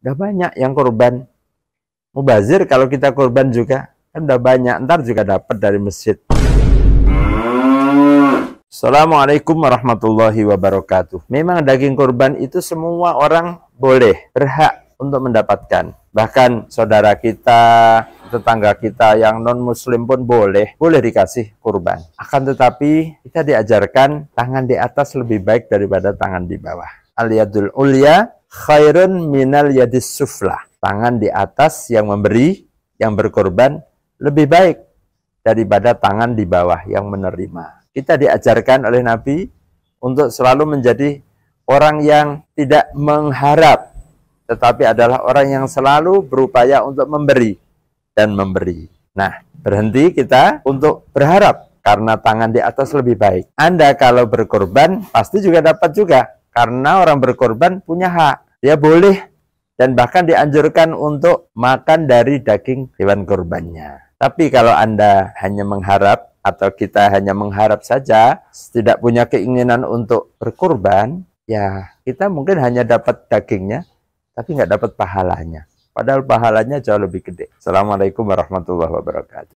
Udah banyak yang korban. Mubazir kalau kita korban juga, kan udah banyak. Ntar juga dapat dari masjid. Assalamualaikum warahmatullahi wabarakatuh. Memang daging korban itu semua orang boleh, berhak untuk mendapatkan. Bahkan saudara kita, tetangga kita yang non-muslim pun boleh, boleh dikasih kurban. Akan tetapi kita diajarkan tangan di atas lebih baik daripada tangan di bawah. Aliyadul ulya khairun minal yadis sufla. Tangan di atas yang memberi, yang berkorban lebih baik daripada tangan di bawah yang menerima. Kita diajarkan oleh Nabi untuk selalu menjadi orang yang tidak mengharap, tetapi adalah orang yang selalu berupaya untuk memberi dan memberi. Nah, berhenti kita untuk berharap karena tangan di atas lebih baik. Anda kalau berkorban pasti juga dapat juga karena orang berkorban punya hak. Dia boleh dan bahkan dianjurkan untuk makan dari daging hewan korbannya. Tapi kalau Anda hanya mengharap atau kita hanya mengharap saja, tidak punya keinginan untuk berkorban, ya kita mungkin hanya dapat dagingnya, tapi nggak dapat pahalanya. Padahal pahalanya jauh lebih gede. Assalamualaikum warahmatullahi wabarakatuh.